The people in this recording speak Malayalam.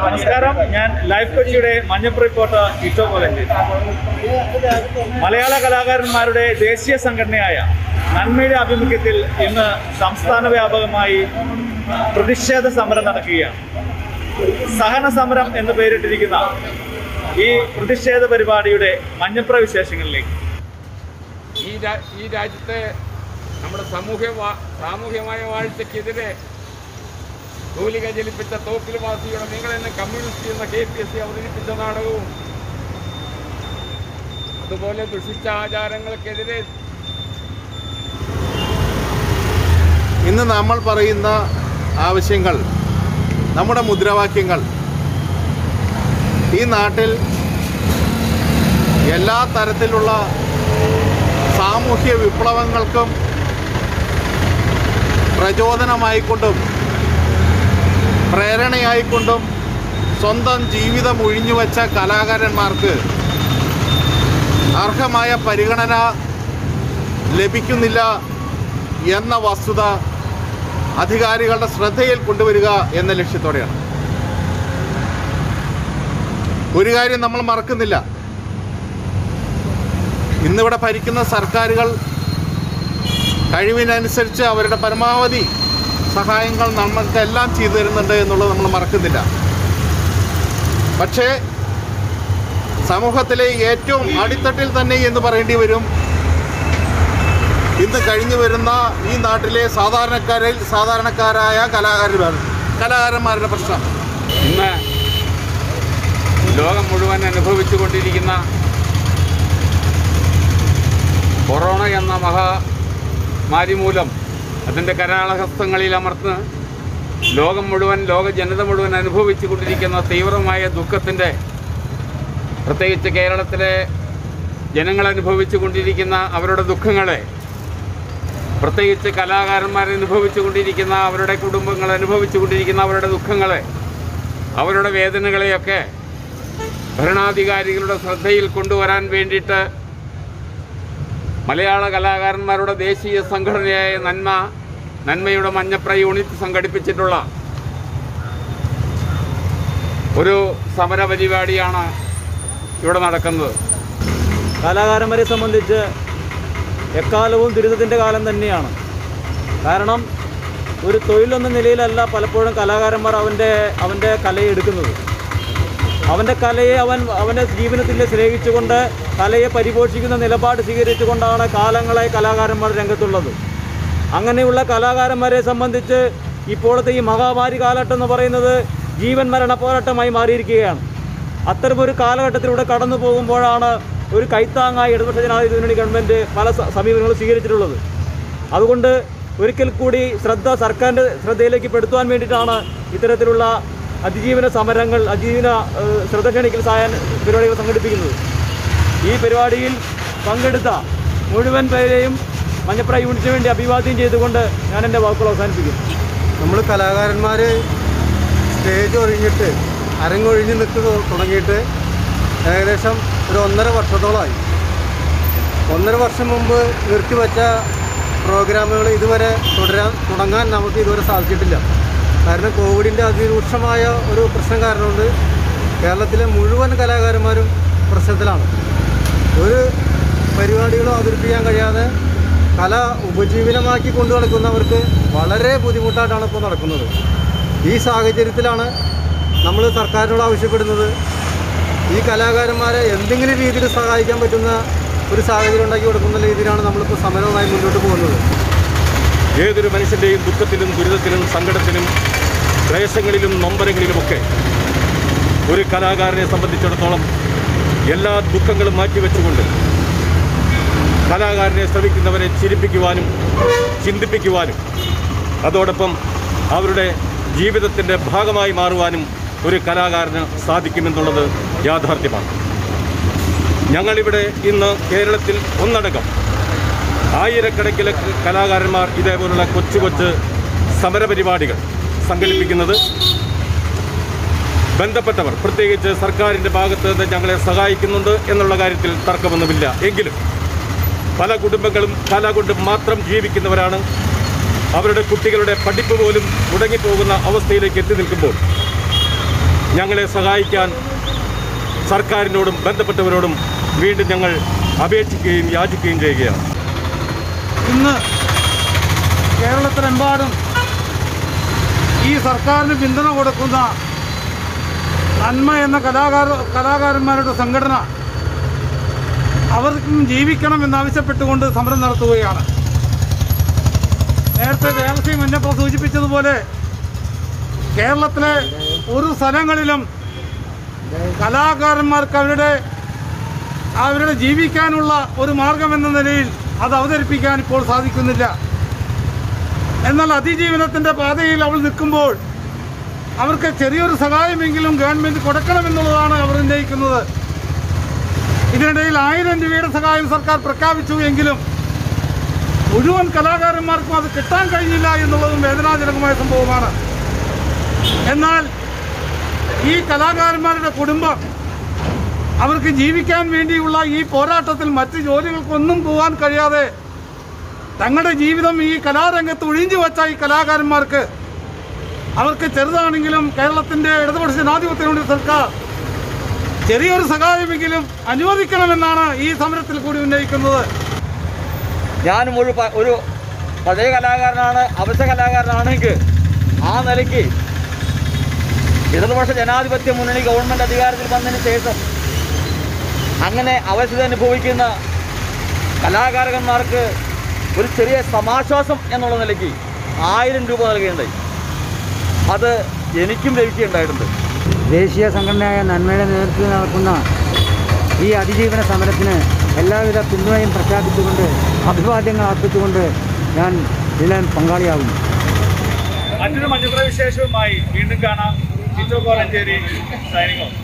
നമസ്കാരം. ഞാൻ ലൈഫ് കൊച്ചിയുടെ മഞ്ഞപ്പ് റിപ്പോർട്ടർ ഇറ്റോ കോലഞ്ചി മലയാള കലാകാരന്മാരുടെ ദേശീയ സംഘടനയായ നന്മയുടെ ആഭിമുഖ്യത്തിൽ ഇന്ന് സംസ്ഥാന വ്യാപകമായി പ്രതിഷേധ സമരം നടക്കുകയാണ്. സഹന സമരം എന്ന് പേരിട്ടിരിക്കുന്ന ഈ പ്രതിഷേധ പരിപാടിയുടെ മഞ്ഞപ്ര വിശേഷങ്ങളിലേക്ക്. ഈ രാജ്യത്തെ നമ്മുടെ സാമൂഹ്യ സാമൂഹ്യമായ വാഴ്ചയ്ക്കെതിരെ തൂലിക ജലിപ്പിച്ച തോക്കിൽ വാസിയുടെ നിങ്ങൾ എന്നെ കമ്മ്യൂണിസ്റ്റ് എന്ന കെ പി എസ് സി അവതരിപ്പിച്ച നാടകവും. അതുപോലെ ദുഷിച്ച ആചാരങ്ങൾക്കെതിരെ ഇന്ന് നമ്മൾ പറയുന്ന ആവശ്യങ്ങൾ നമ്മുടെ മുദ്രാവാക്യങ്ങൾ ഈ നാട്ടിൽ എല്ലാ തരത്തിലുള്ള സാമൂഹ്യ വിപ്ലവങ്ങൾക്കും പ്രചോദനമായിക്കൊണ്ടും പ്രേരണയായിക്കൊണ്ടും സ്വന്തം ജീവിതം ഒഴിഞ്ഞുവെച്ച കലാകാരന്മാർക്ക് അർഹമായ പരിഗണന ലഭിക്കുന്നില്ല എന്ന വസ്തുത അധികാരികളുടെ ശ്രദ്ധയിൽ കൊണ്ടുവരിക എന്ന ലക്ഷ്യത്തോടെയാണ്. ഒരു കാര്യം നമ്മൾ മറക്കുന്നില്ല. ഇന്നിവിടെ ഭരിക്കുന്ന സർക്കാരുകൾ കഴിവിനനുസരിച്ച് അവരുടെ പരമാവധി സഹായങ്ങൾ നമ്മൾക്കെല്ലാം ചെയ്തു തരുന്നുണ്ട് എന്നുള്ളത് നമ്മൾ മറക്കുന്നില്ല. പക്ഷേ സമൂഹത്തിലെ ഏറ്റവും അടിത്തട്ടിൽ തന്നെ എന്ന് പറയേണ്ടി വരും. ഇന്ന് കഴിഞ്ഞു വരുന്ന ഈ നാട്ടിലെ സാധാരണക്കാരിൽ സാധാരണക്കാരായ കലാകാരന്മാർ കലാകാരന്മാരുടെ പ്രശ്നം. ഇന്ന് ലോകം മുഴുവൻ അനുഭവിച്ചു കൊണ്ടിരിക്കുന്ന കൊറോണ എന്ന മഹാമാരി മൂലം അതിന്റെ കരാളഹസ്തങ്ങളിൽ അമർത്ത് ലോകം മുഴുവൻ ലോക ജനത മുഴുവൻ അനുഭവിച്ചു കൊണ്ടിരിക്കുന്ന തീവ്രമായ ദുഃഖത്തിന്റെ പ്രത്യേകിച്ച് കേരളത്തിലെ ജനങ്ങൾ അനുഭവിച്ചു കൊണ്ടിരിക്കുന്ന അവരുടെ ദുഃഖങ്ങളെ പ്രത്യേകിച്ച് കലാകാരന്മാർ അനുഭവിച്ചു കൊണ്ടിരിക്കുന്ന അവരുടെ കുടുംബങ്ങൾ അനുഭവിച്ചു കൊണ്ടിരിക്കുന്ന അവരുടെ ദുഃഖങ്ങളെ അവരുടെ വേദനകളെയൊക്കെ ഭരണാധികാരികളുടെ ശ്രദ്ധയിൽ കൊണ്ടുവരാൻ വേണ്ടിയിട്ട് മലയാള കലാകാരന്മാരുടെ ദേശീയ സംഘടനയായ നന്മ നന്മയുടെ മഞ്ഞപ്ര യൂണിറ്റ് സംഘടിപ്പിച്ചിട്ടുള്ള ഒരു സമര പരിപാടിയാണ് ഇവിടെ നടക്കുന്നത്. കലാകാരന്മാരെ സംബന്ധിച്ച് എക്കാലവും ദുരിതത്തിന്റെ കാലം തന്നെയാണ്. കാരണം ഒരു തൊഴിലെന്ന നിലയിലല്ല പലപ്പോഴും കലാകാരന്മാർ അവന്റെ അവന്റെ കലയെ എടുക്കുന്നത്. അവന്റെ കലയെ അവൻ അവന്റെ ജീവിതത്തിൽ സ്നേഹിച്ചുകൊണ്ട് കലയെ പരിപോഷിക്കുന്ന നിലപാട് സ്വീകരിച്ചുകൊണ്ടാണ് കാലങ്ങളെ കലാകാരന്മാർ രംഗത്തുള്ളത്. അങ്ങനെയുള്ള കലാകാരന്മാരെ സംബന്ധിച്ച് ഇപ്പോഴത്തെ ഈ മഹാമാരി കാലഘട്ടം എന്ന് പറയുന്നത് ജീവൻ മരണ പോരാട്ടമായി മാറിയിരിക്കുകയാണ്. അത്തരമൊരു കാലഘട്ടത്തിലൂടെ കടന്നു പോകുമ്പോഴാണ് ഒരു കൈത്താങ്ങായി ഇടതുപക്ഷ ജനാധിപത്യ മുന്നണി ഗവൺമെന്റ് പല സമീപനങ്ങളും സ്വീകരിച്ചിട്ടുള്ളത്. അതുകൊണ്ട് ഒരിക്കൽ കൂടി ശ്രദ്ധ സർക്കാരിന്റെ ശ്രദ്ധയിലേക്ക് പെടുത്തുവാൻ വേണ്ടിയിട്ടാണ് ഇത്തരത്തിലുള്ള അതിജീവന സമരങ്ങൾ അതിജീവന ശ്രദ്ധ ക്ഷണിക്കൽ സഹായ പരിപാടികൾ സംഘടിപ്പിക്കുന്നത്. ഈ പരിപാടിയിൽ പങ്കെടുത്ത മുഴുവൻ പേരെയും മഞ്ഞപ്പുറ യൂണിറ്റിന് വേണ്ടി അഭിവാദ്യം ചെയ്തുകൊണ്ട് ഞാൻ എന്റെ വാക്കുകൾ അവസാനിപ്പിക്കും നമ്മൾ കലാകാരന്മാർ സ്റ്റേജ് ഒഴിഞ്ഞിട്ട് അരങ്ങൊഴിഞ്ഞ് നിൽക്ക് തുടങ്ങിയിട്ട് ഏകദേശം ഒരു ഒന്നര വർഷത്തോളമായി. ഒന്നര വർഷം മുമ്പ് നിർത്തിവെച്ച പ്രോഗ്രാമുകൾ ഇതുവരെ തുടരാൻ തുടങ്ങാൻ നമുക്ക് ഇതുവരെ സാധിച്ചിട്ടില്ല. കാരണം കോവിഡിന്റെ അതിരൂക്ഷമായ ഒരു പ്രശ്നം കാരണം കൊണ്ട് കേരളത്തിലെ മുഴുവൻ കലാകാരന്മാരും പ്രശ്നത്തിലാണ്. ഒരു പരിപാടികളും അവതരിപ്പിക്കാൻ കഴിയാതെ കല ഉപജീവനമാക്കി കൊണ്ടു നടക്കുന്നവർക്ക് വളരെ ബുദ്ധിമുട്ടായിട്ടാണ് ഇപ്പോൾ നടക്കുന്നത്. ഈ സാഹചര്യത്തിലാണ് നമ്മൾ സർക്കാരിനോട് ആവശ്യപ്പെടുന്നത് ഈ കലാകാരന്മാരെ എന്തെങ്കിലും രീതിയിൽ സഹായിക്കാൻ പറ്റുന്ന ഒരു സാഹചര്യം ഉണ്ടാക്കി കൊടുക്കുന്ന രീതിയിലാണ് നമ്മളിപ്പോൾ സമരവുമായി മുന്നോട്ട് പോകുന്നത്. ഏതൊരു മനുഷ്യന്റെയും ദുഃഖത്തിലും ദുരിതത്തിലും സങ്കടത്തിലും ക്ലേശങ്ങളിലും നൊമ്പരങ്ങളിലുമൊക്കെ ഒരു കലാകാരനെ സംബന്ധിച്ചിടത്തോളം എല്ലാ ദുഃഖങ്ങളും മാറ്റിവെച്ചുകൊണ്ട് കലാകാരനെ ശ്രമിക്കുന്നവരെ ചിരിപ്പിക്കുവാനും ചിന്തിപ്പിക്കുവാനും അതോടൊപ്പം അവരുടെ ജീവിതത്തിന്റെ ഭാഗമായി മാറുവാനും ഒരു കലാകാരന് സാധിക്കുമെന്നുള്ളത് യാഥാർത്ഥ്യമാണ്. ഞങ്ങളിവിടെ ഇന്ന് കേരളത്തിൽ ഒന്നടങ്കം ആയിരക്കണക്കിന് കലാകാരന്മാർ ഇതേപോലുള്ള കൊച്ചു കൊച്ചു സമരപരിപാടികൾ സംഘടിപ്പിക്കുന്നത് ബന്ധപ്പെട്ടവർ. പ്രത്യേകിച്ച് സർക്കാരിന്റെ ഭാഗത്ത് നിന്ന് ഞങ്ങളെ സഹായിക്കുന്നുണ്ട് എന്നുള്ള കാര്യത്തിൽ തർക്കമൊന്നുമില്ല. എങ്കിലും പല കുടുംബങ്ങളും കല കൊണ്ട് മാത്രം ജീവിക്കുന്നവരാണ്. അവരുടെ കുട്ടികളുടെ പഠിപ്പ് പോലും മുടങ്ങിപ്പോകുന്ന അവസ്ഥയിലേക്ക് എത്തി നിൽക്കുമ്പോൾ ഞങ്ങളെ സഹായിക്കാൻ സർക്കാരിനോടും ബന്ധപ്പെട്ടവരോടും വീണ്ടും ഞങ്ങൾ അപേക്ഷിക്കുകയും യാചിക്കുകയും ചെയ്യുകയാണ്. ഇന്ന് കേരളത്തിലെമ്പാടും ഈ സർക്കാരിന് പിന്തുണ കൊടുക്കുന്ന നന്മ എന്ന കലാകാര കലാകാരന്മാരുടെ സംഘടന അവർക്കും ജീവിക്കണം എന്നാവശ്യപ്പെട്ടുകൊണ്ട് സമരം നടത്തുകയാണ്. നേരത്തെ ദേവസ്വം മുന്നപ്പ സൂചിപ്പിച്ചതുപോലെ കേരളത്തിലെ ഒരു സ്ഥലങ്ങളിലും കലാകാരന്മാർക്ക് അവരുടെ അവരുടെ ജീവിക്കാനുള്ള ഒരു മാർഗമെന്ന നിലയിൽ അത് അവതരിപ്പിക്കാൻ ഇപ്പോൾ സാധിക്കുന്നില്ല. എന്നാൽ അതിജീവനത്തിന്റെ പാതയിൽ അവൾ നിൽക്കുമ്പോൾ അവർക്ക് ചെറിയൊരു സഹായമെങ്കിലും ഗവൺമെന്റ് കൊടുക്കണമെന്നുള്ളതാണ് അവർ ഉന്നയിക്കുന്നത്. ഇതിനിടയിൽ ആയിരം രൂപയുടെ സഹായം സർക്കാർ പ്രഖ്യാപിച്ചു എങ്കിലും മുഴുവൻ കലാകാരന്മാർക്കും അത് കിട്ടാൻ കഴിഞ്ഞില്ല എന്നുള്ളതും വേദനാജനകമായ സംഭവമാണ്. എന്നാൽ ഈ കലാകാരന്മാരുടെ കുടുംബം അവർക്ക് ജീവിക്കാൻ വേണ്ടിയുള്ള ഈ പോരാട്ടത്തിൽ മറ്റ് ജോലികൾക്കൊന്നും പോകാൻ കഴിയാതെ തങ്ങളുടെ ജീവിതം ഈ കലാരംഗത്ത് ഒഴിഞ്ഞു വച്ച ഈ കലാകാരന്മാർക്ക് അവർക്ക് ചെറുതാണെങ്കിലും കേരളത്തിന്റെ ഇടതുപക്ഷ ജനാധിപത്യ സർക്കാർ. ചെറിയൊരു സഹായമെങ്കിലും അനുവദിക്കണമെന്നാണ് ഈ സമരത്തിൽ കൂടി ഉന്നയിക്കുന്നത്. ഞാനും ഒരു ഒരു പഴയ കലാകാരനാണ് അവശ്യ കലാകാരനാണെങ്കിൽ ആ നിലയ്ക്ക് ഇടതുപക്ഷ ജനാധിപത്യ മുന്നണി ഗവൺമെന്റ് അധികാരത്തിൽ വന്നതിന് ശേഷം അങ്ങനെ അവശത അനുഭവിക്കുന്ന കലാകാരന്മാർക്ക് ഒരു ചെറിയ സമാശ്വാസം എന്നുള്ള നിലയ്ക്ക് ആയിരം രൂപ നൽകേണ്ടായി അത് എനിക്കും ലഭിക്കുകയുണ്ടായിട്ടുണ്ട് ദേശീയ സംഘടനയായ നന്മയുടെ നേതൃത്വത്തിൽ നടക്കുന്ന ഈ അതിജീവന സമരത്തിന് എല്ലാവിധ പിന്തുണയും പ്രഖ്യാപിച്ചുകൊണ്ട് അഭിവാദ്യങ്ങൾ അർപ്പിച്ചുകൊണ്ട് ഞാൻ ഇതിലും പങ്കാളിയാകുന്നു. മറ്റൊരു മഞ്ഞപ്ര വിശേഷവുമായി വീണ്ടും കാണാം. ചിറ്റോ കോലഞ്ചേരി സൈനിങ് ഓഫ്